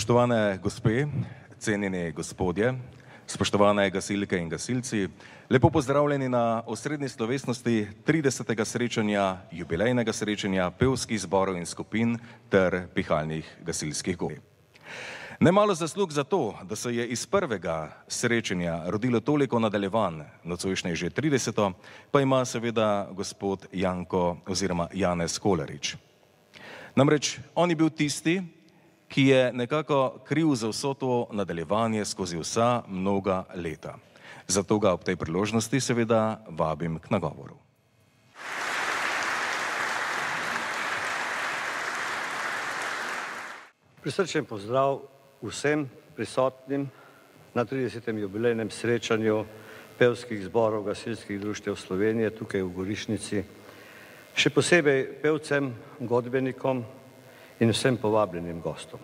Spoštovane gospe, cenjeni gospodje, spoštovane gasilke in gasilci, lepo pozdravljeni na osrednji slovesnosti 30. srečanja, jubilejnega srečanja pevskih zborov in skupin ter pihalnih gasilskih gor. Nemalo zaslug za to, da se je iz prvega srečanja rodilo toliko nadaljevanj, nocojšnje že 30. pa ima seveda gospod Janko oziroma Janez Kolarič. Namreč on je bil tisti, ki je nekako kriv za vso to nadaljevanje skozi vsa mnoga leta. Zato ga ob tej priložnosti seveda vabim k nagovoru. Prisrčen pozdrav vsem prisotnim na 30. jubilejnem srečanju pevskih zborov gasilskih društev Slovenije tukaj v Gorišnici. Še posebej pevcem, godbenikom, in vsem povabljenim gostom.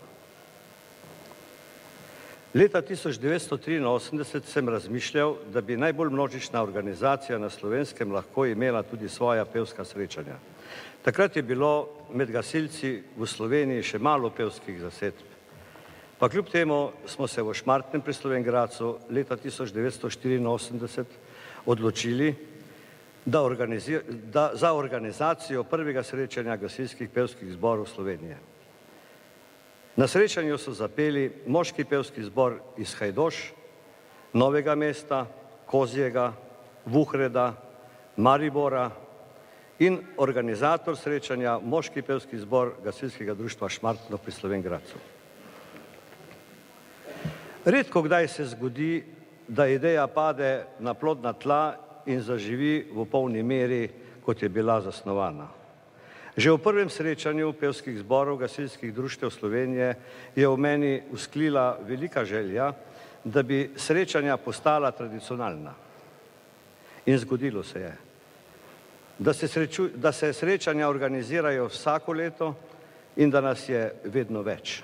Leta 1983 sem razmišljal, da bi najbolj množična organizacija na slovenskem lahko imela tudi svoja pevska srečanja. Takrat je bilo med gasilci v Sloveniji še malo pevskih zasedb. Pa kljub temu smo se v Šmartnem pri Slovengracu leta 1984 odločili, da, da za organizacijo prvega srečanja gasilskih pevskih zborov Slovenije. Na srečanju so zapeli moški pevski zbor iz Hajdoš, Novega mesta, Kozjega, Vuhreda, Maribora in organizator srečanja moški pevski zbor gasilskega društva Šmartno pri Slovengracu. Redko kdaj se zgodi, da ideja pade na plodna tla in zaživi v polni meri, kot je bila zasnovana. Že v prvem srečanju pevskih zborov gasilskih društev Slovenije je v meni usklila velika želja, da bi srečanja postala tradicionalna. In zgodilo se je. Da se, sreču, da se srečanja organizirajo vsako leto in da nas je vedno več.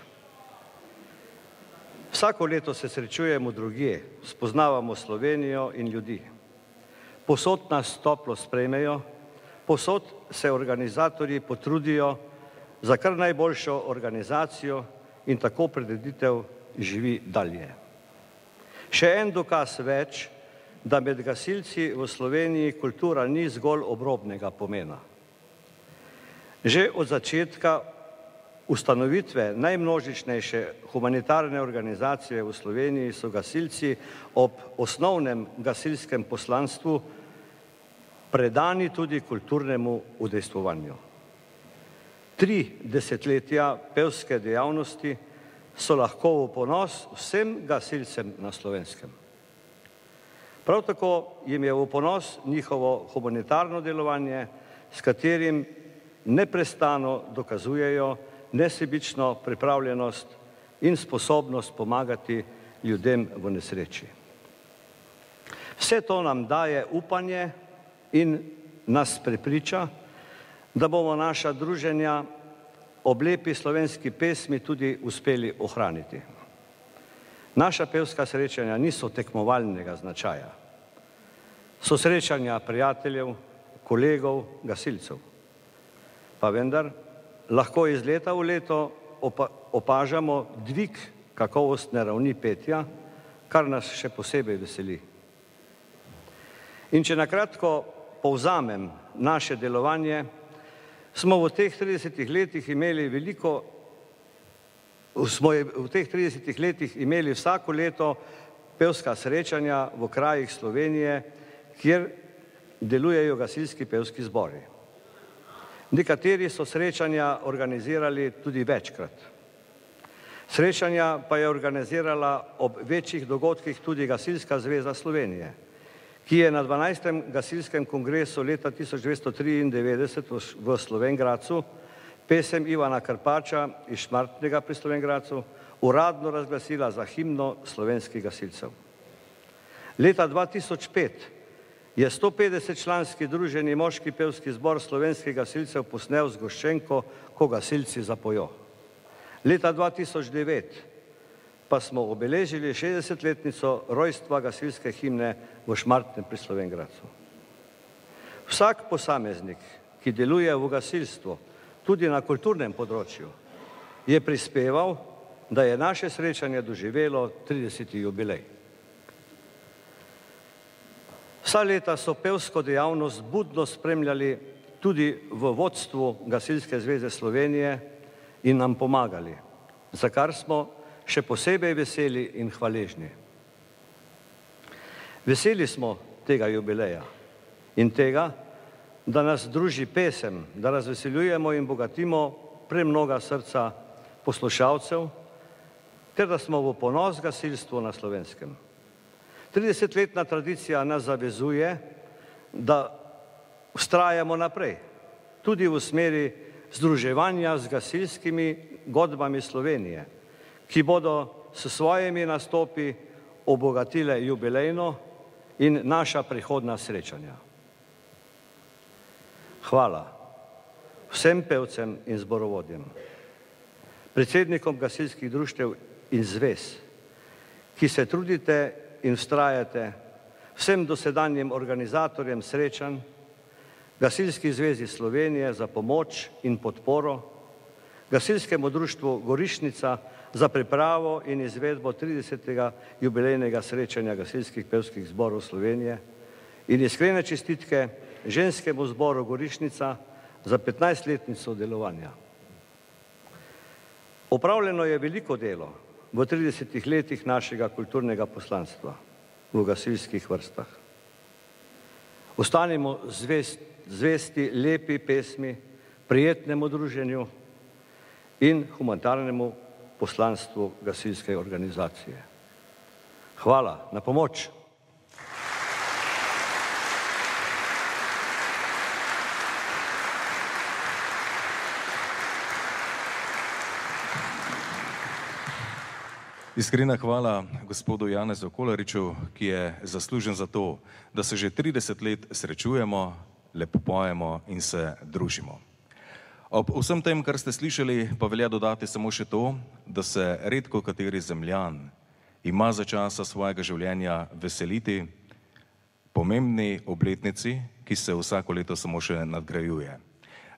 Vsako leto se srečujemo drugje, spoznavamo Slovenijo in ljudi posod nas toplo sprejmejo, posod se organizatorji potrudijo za kar najboljšo organizacijo in tako prededitev živi dalje. Še en dokaz več, da med gasilci v Sloveniji kultura ni zgolj obrobnega pomena. Že od začetka ustanovitve najmnožičnejše humanitarne organizacije v Sloveniji so gasilci ob osnovnem gasilskem poslanstvu predani tudi kulturnemu udejstvovanju. Tri desetletja pevske dejavnosti so lahko v ponos vsem gasilcem na slovenskem. Prav tako jim je v ponos njihovo humanitarno delovanje, s katerim neprestano dokazujejo nesebično pripravljenost in sposobnost pomagati ljudem v nesreči. Vse to nam daje upanje in nas prepriča, da bomo naša druženja ob lepi slovenski pesmi tudi uspeli ohraniti. Naša pevska srečanja niso tekmovalnega značaja. So srečanja prijateljev, kolegov, gasilcev. Pa vendar lahko iz leta v leto opa opažamo dvig kakovostne ravni petja, kar nas še posebej veseli. In če nakratko povzamem naše delovanje, smo v teh 30 letih imeli veliko, smo v teh 30 letih imeli vsako leto pevska srečanja v krajih Slovenije, kjer delujejo gasilski pevski zbori. Nekateri so srečanja organizirali tudi večkrat. Srečanja pa je organizirala ob večjih dogodkih tudi Gasilska zveza Slovenije, ki je na 12. gasilskem kongresu leta 1993 v Slovengracu pesem Ivana Karpača iz Šmartnega pri Slovengracu uradno razglasila za himno slovenskih gasilcev. Leta 2005 je 150 članski druženi moški pevski zbor slovenskih gasilcev posnel z goščenko, ko gasilci zapojo. Leta 2009 pa smo obeležili 60-letnico rojstva gasilske himne v Šmartnem pri Slovengracu. Vsak posameznik, ki deluje v gasilstvu, tudi na kulturnem področju, je prispeval da je naše srečanje doživelo 30. jubilej. Vsa leta so pevsko dejavnost budno spremljali tudi v vodstvu Gasilske zveze Slovenije in nam pomagali, za kar smo še posebej veseli in hvaležni. Veseli smo tega jubileja in tega, da nas druži pesem, da razveseljujemo in bogatimo premnoga srca poslušalcev, ter da smo v ponos gasilstvu na slovenskem. 30-letna tradicija nas zavezuje, da ustrajamo naprej, tudi v smeri združevanja z gasilskimi godbami Slovenije, ki bodo s svojimi nastopi obogatile jubilejno in naša prihodna srečanja. Hvala vsem pevcem in zborovodjem, predsednikom gasilskih društev in zvez, ki se trudite in ustrajate vsem dosedanjim organizatorjem srečanj, Gasilski zvezi Slovenije za pomoč in podporo, Gasilskemu društvu Gorišnica za pripravo in izvedbo 30. jubilejnega srečanja gasilskih pevskih zborov Slovenije in iskrene čestitke ženskemu zboru Gorišnica za 15-letnico delovanja. Opravljeno je veliko delo, v 30 letih našega kulturnega poslanstva v gasilskih vrstah. Ostanimo zvest, zvesti lepi pesmi, prijetnemu druženju in humanitarnemu poslanstvu gasilske organizacije. Hvala na pomoč. Iskrena hvala gospodu Janezu Kolariču, ki je zaslužen za to, da se že 30 let srečujemo, lepo pojemo in se družimo. Ob vsem tem, kar ste slišali, pa velja dodati samo še to, da se redko kateri zemljan ima za časa svojega življenja veseliti pomembni obletnici, ki se vsako leto samo še nadgrajuje.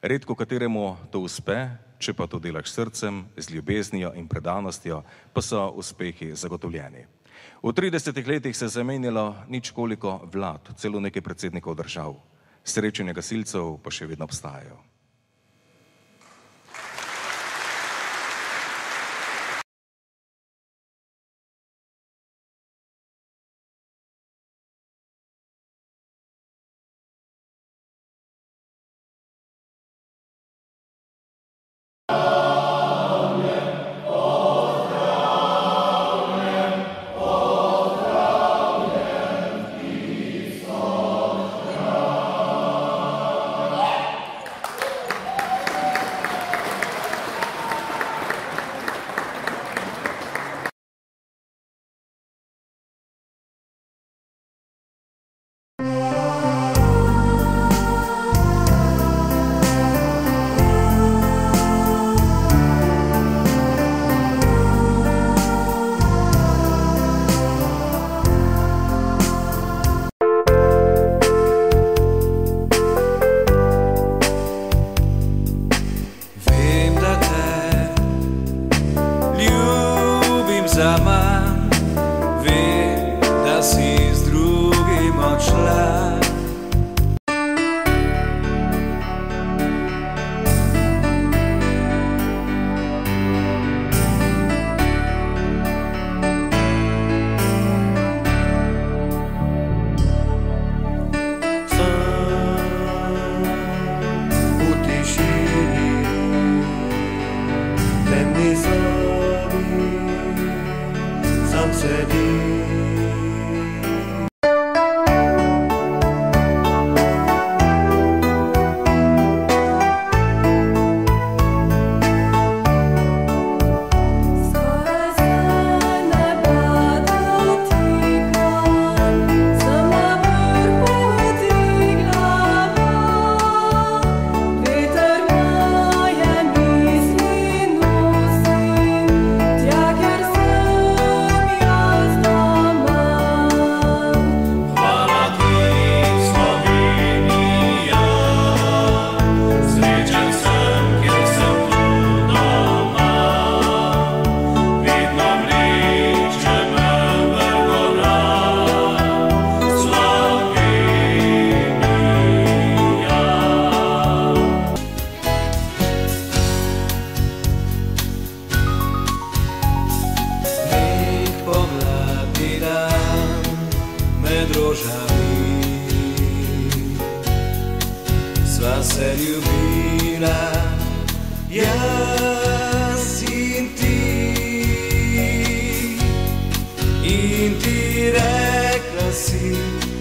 Redko kateremu to uspe, če pa to delaš srcem, z ljubeznijo in predanostjo, pa so uspehi zagotovljeni. V 30 letih se je zamenjalo nič koliko vlad, celo nekaj predsednikov držav. Srečanje gasilcev pa še vedno obstajajo.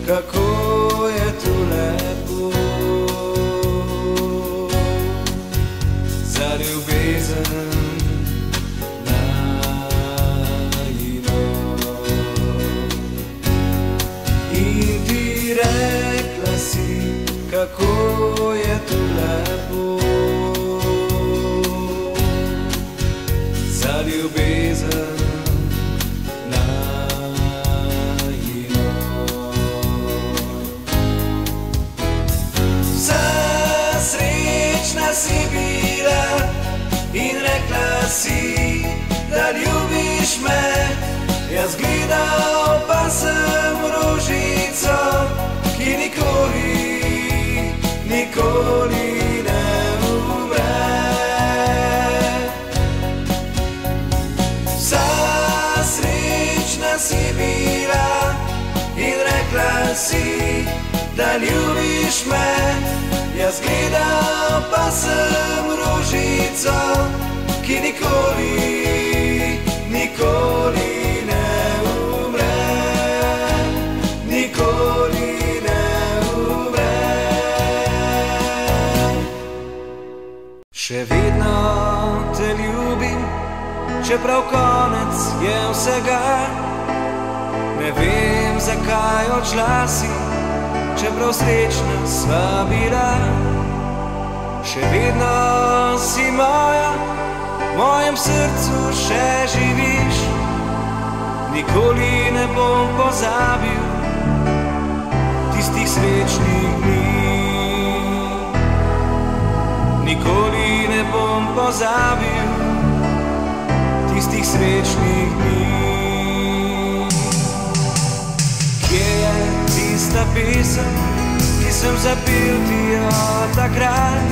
Kako je tu lepo. Za ljubezen najino. In ti rekla si, kako je da ljubiš me. Jaz gledal pa sem rožico, ki nikoli, nikoli ne umre. Nikoli ne umre. Še vedno te ljubim, čeprav konec je vsega. Ne vem, zakaj odšla si, čeprav srečna sva bila. Še vedno si moja, v mojem srcu še živiš. Nikoli ne bom pozabil tistih srečnih dni. Nikoli ne bom pozabil tistih srečnih dni. Tista pesem, ki sem zapil ti jo takrat?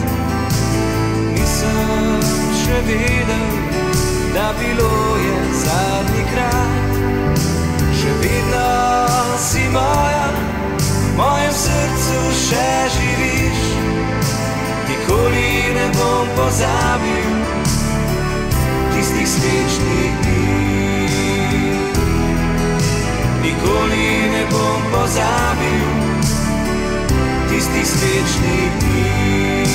Nisem še vedel, da bilo je zadnji krat. Še vedno si moja, v mojem srcu še živiš. Nikoli ne bom pozabil tistih srečnih dni. Nikoli ne bom pozabil tistih srečnih dni.